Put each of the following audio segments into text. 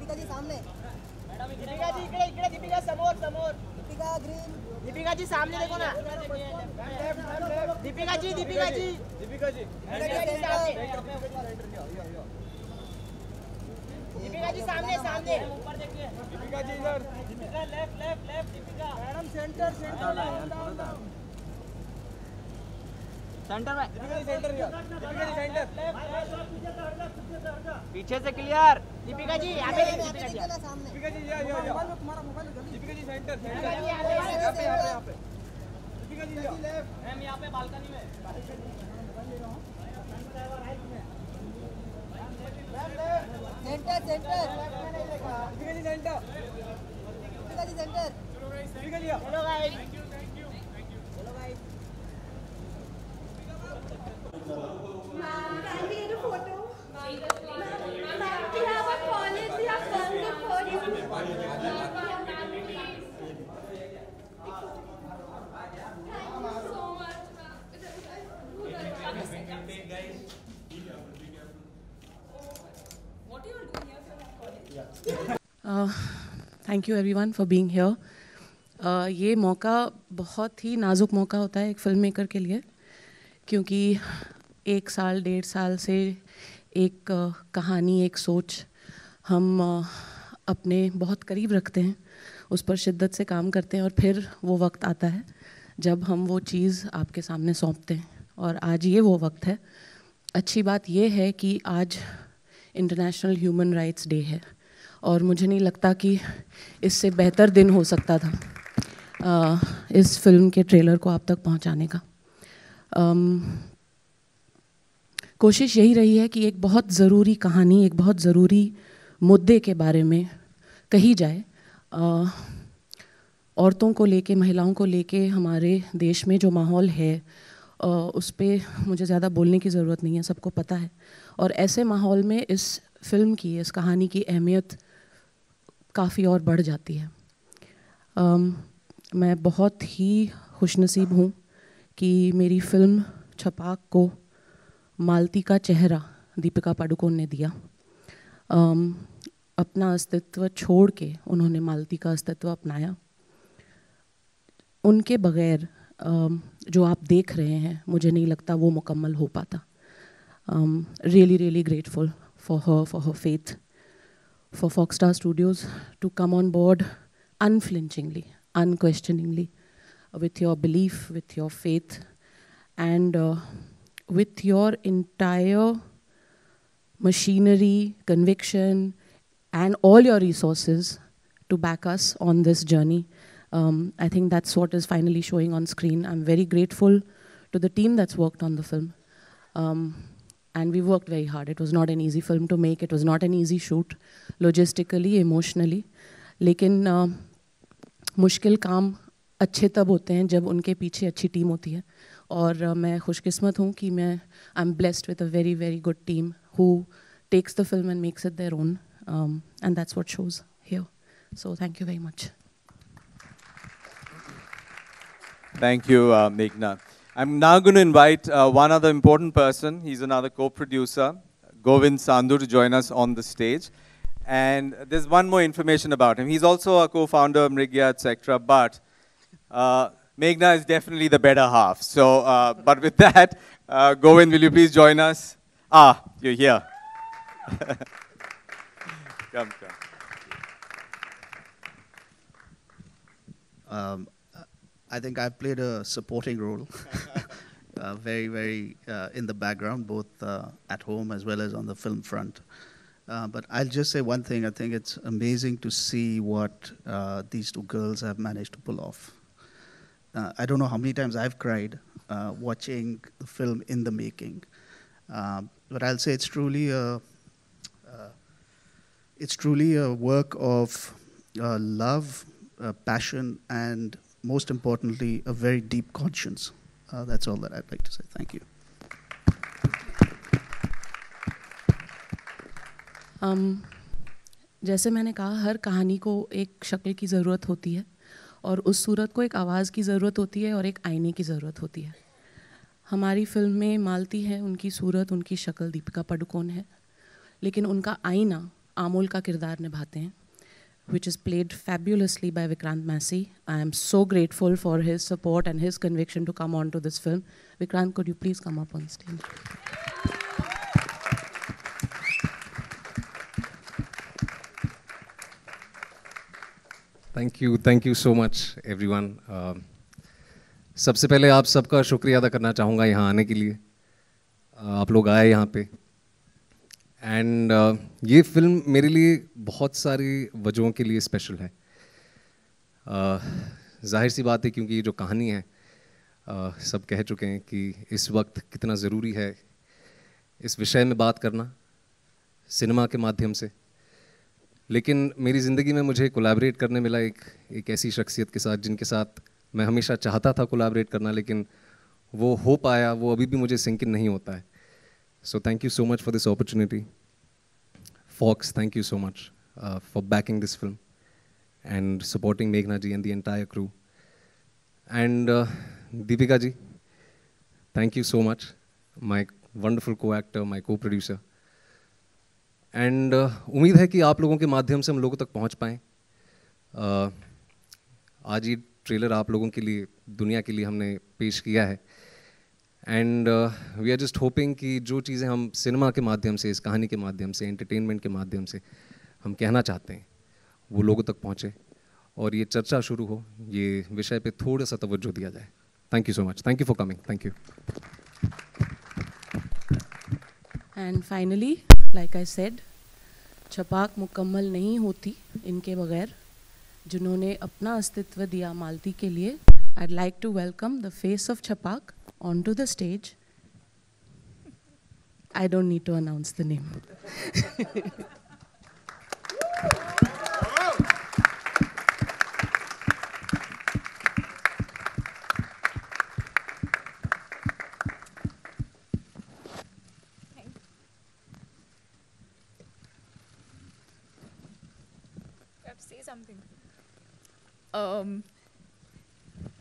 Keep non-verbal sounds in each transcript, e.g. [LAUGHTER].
दीपिका जी सामने दीपिका जी इकडे इकडे दीपिका समोर समोर दीपिका ग्रीन दीपिका जी सामने। देखो ना दीपिका जी दीपिका जी दीपिका जी दीपिका जी सामने सामने दीपिका जी इधर। Deepika. Left left left Deepika madam centre centre centre में। Deepika ji centre Deepika ji centre. पीछे से क्लियर। दीपिका जी यहाँ पे दीपिका जी ना सामने। दीपिका जी यहाँ यहाँ तुम्हारा मोबाइल दीपिका जी सेंटर दीपिका जी यहाँ पे यहाँ पे दीपिका जी लेफ़्ट मैम यहाँ पे बालकनी में। Centre centre. Deepika ji centre. Deepika ji centre. Hello guys Ma'am, can we get a photo? Ma'am, we have a college, we have come before you. Thank you so much, ma'am. What are you doing here for our college? Thank you everyone for being here ये मौका बहुत ही नाजुक मौका होता है एक film maker के लिए क्योंकि एक साल डेढ़ साल से एक uh, कहानी एक सोच हम uh, अपने बहुत करीब रखते हैं उस पर शिद्दत से काम करते हैं और फिर वो वक्त आता है जब हम वो चीज़ आपके सामने सौंपते हैं। और आज ये वो वक्त है। अच्छी बात ये है कि आज इंटरनेशनल ह्यूमन राइट्स डे है। और मुझे नहीं लगता कि इससे बेहतर दिन हो सकता था अ, इस फ़िल्म के ट्रेलर को आप तक पहुँचाने का। अम, कोशिश यही रही है कि एक बहुत ज़रूरी कहानी एक बहुत ज़रूरी मुद्दे के बारे में कही जाए। अ, औरतों को लेके महिलाओं को लेके हमारे देश में जो माहौल है अ, उस पर मुझे ज़्यादा बोलने की ज़रूरत नहीं है सबको पता है। और ऐसे माहौल में इस फ़िल्म की इस कहानी की अहमियत काफ़ी और बढ़ जाती है। अम, मैं बहुत ही खुशनसीब हूँ कि मेरी फ़िल्म छपाक को मालती का चेहरा दीपिका पाडुकोन ने दिया। अम, अपना अस्तित्व छोड़ के उन्होंने मालती का अस्तित्व अपनाया। उनके बगैर जो आप देख रहे हैं मुझे नहीं लगता वो मुकम्मल हो पाता। Really really grateful for her for her faith for Foxstar Studios to come on board unflinchingly, unquestioningly, with your belief, with your faith, and uh, with your entire machinery, conviction, and all your resources to back us on this journey. Um, I think that's what is finally showing on screen. I'm very grateful to the team that's worked on the film. Um, and we worked very hard. It was not an easy film to make. It was not an easy shoot, logistically, emotionally. लेकिन uh, मुश्किल काम अच्छे तब होते हैं जब उनके पीछे अच्छी टीम होती है और uh, मैं खुशकिस्मत हूँ कि मैं I am blessed with a very very good team who takes the film and makes it their own and that's what shows here so thank you very much Thank you, uh, Meghna. I'm now going to invite uh, one other important person. He's another co-producer, Govind Sandhu, to join us on the stage. And there's one more information about him. He's also a co-founder of Mrigya, etc. But uh, Meghna is definitely the better half. So, uh, but with [LAUGHS] that, uh, Govind, will you please join us? Ah, you're here. [LAUGHS] come, come. Um, I think I played a supporting role, [LAUGHS] uh, very, very uh, in the background, both uh, at home as well as on the film front. Uh, but I'll just say one thing. I think it's amazing to see what uh, these two girls have managed to pull off. I don't know how many times I've cried watching the film in the making, but I'll say it's truly a it's truly a work of uh, love, uh, passion, and most importantly, a very deep conscience. Uh, that's all that I'd like to say. Thank you. um, जैसे मैंने कहा हर कहानी को एक शक्ल की ज़रूरत होती है और उस सूरत को एक आवाज़ की ज़रूरत होती है और एक आईने की ज़रूरत होती है हमारी फ़िल्म में मालती है उनकी सूरत उनकी शक्ल दीपिका पाडुकोन है लेकिन उनका आईना आमोल का किरदार निभाते हैं which is played fabulously by Vikrant Massey. I am so grateful for his support and his conviction to come on to this film. Vikrant, could you please come up on stage? Thank you thank you so much everyone सबसे पहले आप सबका शुक्रिया अदा करना चाहूँगा यहाँ आने के लिए uh, आप लोग आए यहाँ पे एंड uh, ये फ़िल्म मेरे लिए बहुत सारी वजहों के लिए स्पेशल है। Uh, ज़ाहिर सी बात है क्योंकि ये जो कहानी है uh, सब कह चुके हैं कि इस वक्त कितना ज़रूरी है इस विषय में बात करना सिनेमा के माध्यम से। लेकिन मेरी ज़िंदगी में मुझे कोलैबोरेट करने मिला एक एक ऐसी शख्सियत के साथ जिनके साथ मैं हमेशा चाहता था कोलैबोरेट करना लेकिन वो हो पाया वो अभी भी मुझे सिंकिन नहीं होता है। So thank you so much for this opportunity Fox thank you so much for backing this film and supporting मेघना ji and the entire crew and Deepika ji thank you so much my wonderful co actor my co producer and उम्मीद है कि आप लोगों के माध्यम से हम लोगों तक पहुँच पाएँ। Uh, आज ये ट्रेलर आप लोगों के लिए दुनिया के लिए हमने पेश किया है। And we are just hoping कि जो चीज़ें हम सिनेमा के माध्यम से, इस कहानी के माध्यम से एंटरटेनमेंट के माध्यम से हम कहना चाहते हैं, वो लोगों तक पहुँचे और ये चर्चा शुरू हो, ये विषय पे थोड़ा सा तवज्जो दिया जाए। Thank you so much thank you for coming thank you and finally like I said Chhapaak मुकम्मल नहीं होती इनके बगैर, जिन्होंने अपना अस्तित्व दिया मालती के लिए I like to welcome the face of Chhapaak onto the stage. I don't need to announce the name. something. Um,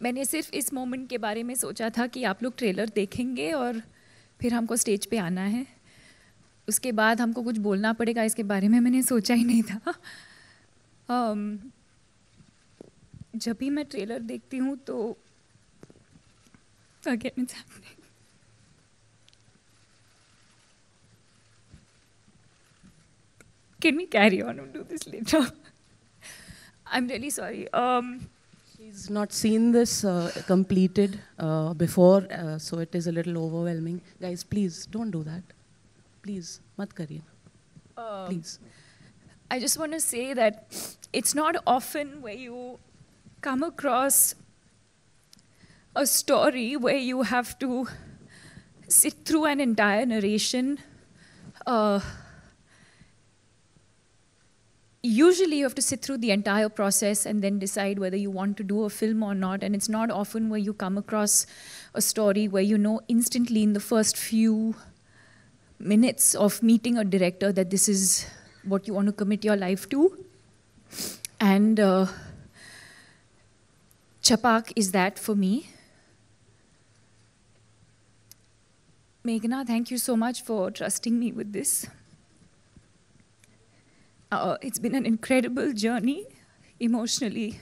मैंने सिर्फ़ इस मोमेंट के बारे में सोचा था कि आप लोग ट्रेलर देखेंगे और फिर हमको स्टेज पे आना है उसके बाद हमको कुछ बोलना पड़ेगा इसके बारे में मैंने सोचा ही नहीं था um, जब भी मैं ट्रेलर देखती हूँ तो it's happening. Can we carry on and do this later? I'm really sorry. Um, She's not seen this uh, completed uh, before, uh, so it is a little overwhelming. Guys, please don't do that. Please, mat kariye. um, Please. I just want to say that it's not often where you come across a story where you have to sit through an entire narration. Usually, you have to sit through the entire process and then decide whether you want to do a film or not. And it's not often where you come across a story where you know instantly in the first few minutes of meeting a director that this is what you want to commit your life to. And uh, Chapak is that for me. Meghna, thank you so much for trusting me with this. Uh, it's been an incredible journey emotionally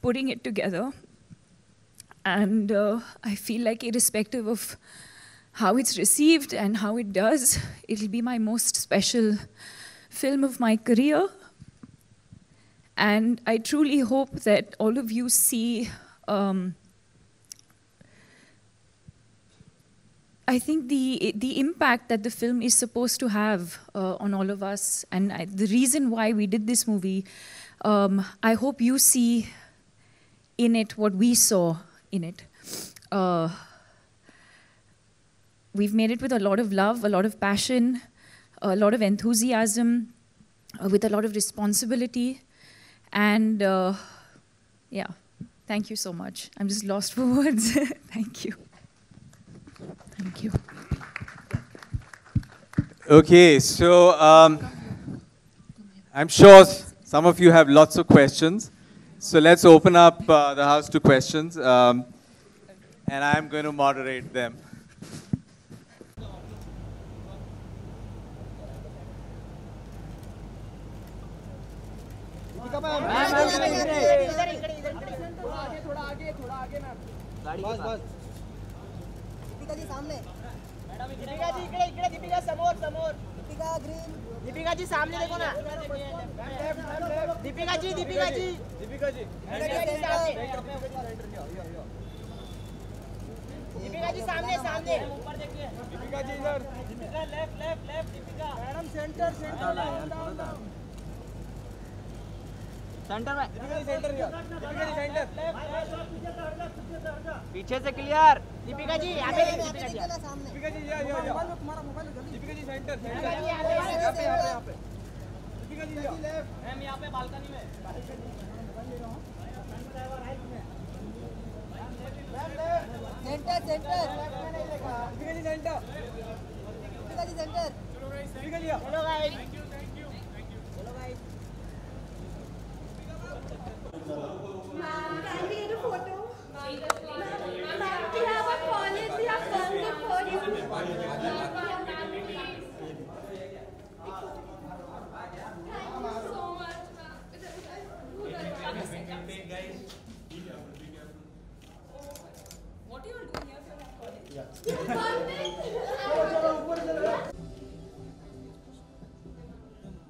putting it together. And uh, I feel like, irrespective of how it's received and how it does, it'll be my most special film of my career. And I truly hope that all of you see. Um, I think the the impact that the film is supposed to have uh, on all of us, and I, the reason why we did this movie, um, I hope you see in it what we saw in it. Uh, we've made it with a lot of love, a lot of passion, a lot of enthusiasm, uh, with a lot of responsibility, and uh, yeah, thank you so much. I'm just lost for [LAUGHS] words. thank you. Thank you. Okay, so um, I'm sure some of you have lots of questions. So let's open up uh, the house to questions. Um, and I'm going to moderate them. Deepika ji सामने। दीपिका जी इकडे इकडे दीपिका समोर समोर। Deepika green. Deepika ji सामने देखो ना। दीपिका जी दीपिका जी। दीपिका जी। दीपिका जी सामने। सामने दीपिका जी इधर। Deepika left left left Deepika. Madam centre centre centre में दीपिका जी सेंटर दीपिका जी सेंटर पीछे से क्लियर दीपिका जी यहाँ पे दीपिका जी दीपिका जी या या तुम्हारा मोबाइल दीपिका जी सेंटर जी यहाँ पे, यहाँ पे, यहाँ पे। दीपिका जी लेफ़्ट मैम यहाँ पे बालकनी में centre centre Deepika ji centre Deepika ji centre hello guys